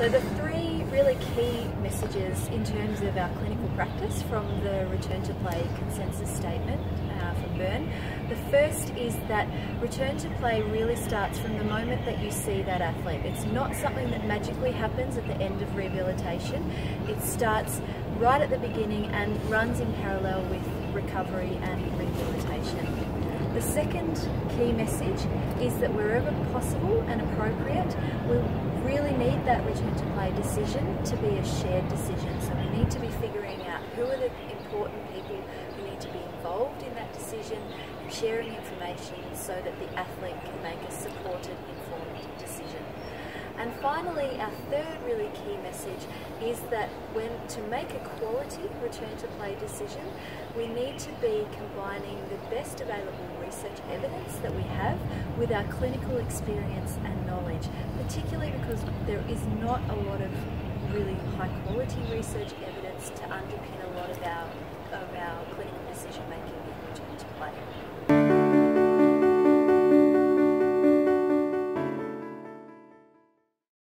So the three really key messages in terms of our clinical practice from the return to play consensus statement uh, from Bern. The first is that return to play really starts from the moment that you see that athlete. It's not something that magically happens at the end of rehabilitation. It starts right at the beginning and runs in parallel with recovery and rehabilitation. The second key message is that wherever possible and appropriate, we really need that return to play a decision to be a shared decision. So we need to be figuring out who are the important people who need to be involved in that decision sharing information so that the athlete can make a supported. And finally, our third really key message is that when to make a quality return to play decision, we need to be combining the best available research evidence that we have with our clinical experience and knowledge, particularly because there is not a lot of really high quality research evidence to underpin